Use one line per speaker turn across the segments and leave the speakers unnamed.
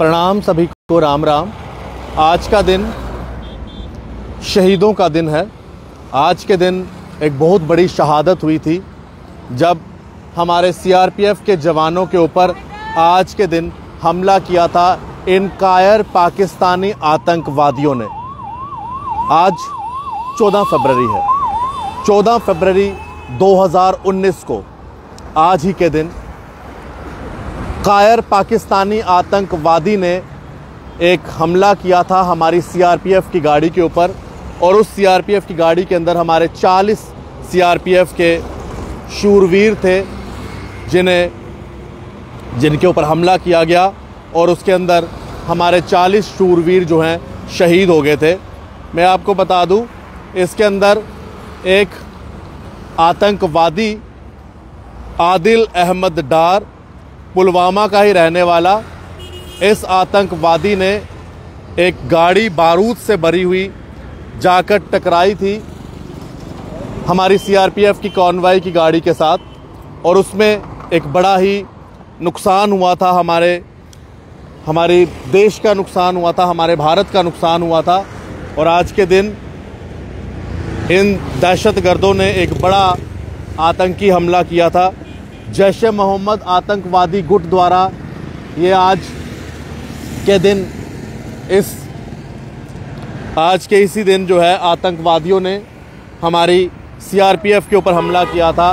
प्रणाम सभी को राम राम। आज का दिन शहीदों का दिन है। आज के दिन एक बहुत बड़ी शहादत हुई थी, जब हमारे सीआरपीएफ के जवानों के ऊपर आज के दिन हमला किया था इन कायर पाकिस्तानी आतंकवादियों ने। आज 14 फरवरी है। 14 फरवरी 2019 को आज ही के दिन कायर पाकिस्तानी आतंकवादी ने एक हमला किया था हमारी सीआरपीएफ की गाड़ी के ऊपर और उस सीआरपीएफ की गाड़ी के अंदर हमारे 40 सीआरपीएफ के शूरवीर थे, जिन्हें, जिनके ऊपर हमला किया गया और उसके अंदर हमारे 40 शूरवीर जो हैं, शहीद हो गए थे। मैं आपको बता दूँ, इसके अंदर एक आतंकवादी आदिल अहमद डार पुलवामा का ही रहने वाला इस आतंकवादी ने एक गाड़ी बारूद से भरी हुई जाकर टकराई थी हमारी सीआरपीएफ की कॉन्वाई की गाड़ी के साथ और उसमें एक बड़ा ही नुकसान हुआ था हमारे हमारे देश का नुकसान हुआ था, हमारे भारत का नुकसान हुआ था और आज के दिन इन दहशत गर्दों ने एक बड़ा आतंकी हमला किया था। जैश मोहम्मद आतंकवादी गुट द्वारा ये आज के दिन इस, आज के इसी दिन जो है आतंकवादियों ने हमारी सीआरपीएफ के ऊपर हमला किया था।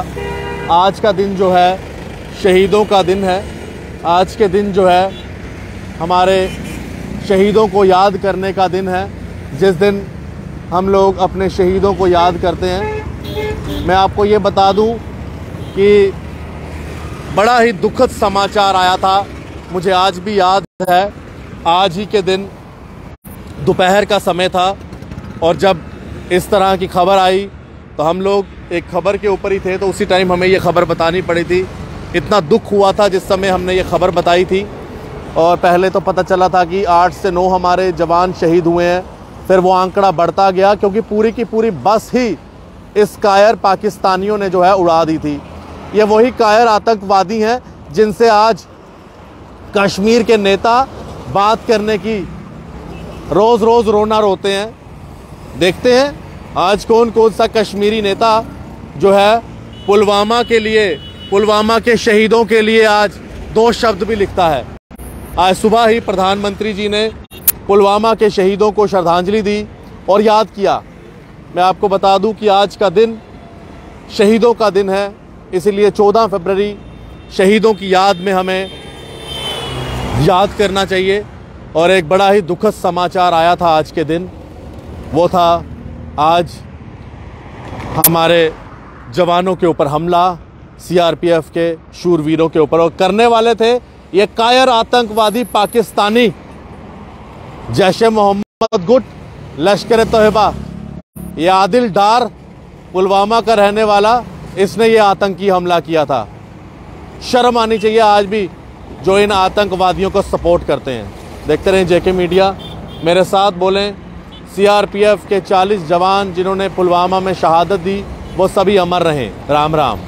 आज का दिन जो है शहीदों का दिन है। आज के दिन जो है हमारे शहीदों को याद करने का दिन है। जिस दिन हम लोग अपने शहीदों को याद करते हैं। मैं आपको ये बता दूँ कि बड़ा ही दुखद समाचार आया था। मुझे आज भी याद है। आज ही के दिन दोपहर का समय था और जब इस तरह की खबर आई तो हम लोग एक खबर के ऊपर ही थे तो उसी टाइम हमें ये खबर बतानी पड़ी थी। इतना दुख हुआ था जिस समय हमने ये खबर बताई थी। और पहले तो पता चला था कि आठ से नौ हमारे जवान शहीद हुए हैं। फिर वो आंकड़ा बढ़ता गया, क्योंकि पूरी की पूरी बस ही इस कायर पाकिस्तानियों ने जो है उड़ा दी थी। ये वही कायर आतंकवादी हैं जिनसे आज कश्मीर के नेता बात करने की रोज़ रोज़ रोना रोते हैं। देखते हैं आज कौन कौन सा कश्मीरी नेता जो है पुलवामा के लिए, पुलवामा के शहीदों के लिए आज दो शब्द भी लिखता है। आज सुबह ही प्रधानमंत्री जी ने पुलवामा के शहीदों को श्रद्धांजलि दी और याद किया। मैं आपको बता दूँ कि आज का दिन शहीदों का दिन है। इसलिए 14 फरवरी शहीदों की याद में हमें याद करना चाहिए। और एक बड़ा ही दुखद समाचार आया था आज के दिन। वो था, आज हमारे जवानों के ऊपर हमला सीआरपीएफ के शूरवीरों के ऊपर। और करने वाले थे ये कायर आतंकवादी पाकिस्तानी, जैश मोहम्मद गुट, लश्कर तोहबा ये आदिल डार पुलवामा का रहने वाला इसने ये आतंकी हमला किया था। शर्म आनी चाहिए आज भी जो इन आतंकवादियों को सपोर्ट करते हैं। देखते रहें जेके मीडिया। मेरे साथ बोलें सीआरपीएफ के 40 जवान जिन्होंने पुलवामा में शहादत दी, वो सभी अमर रहें। राम राम।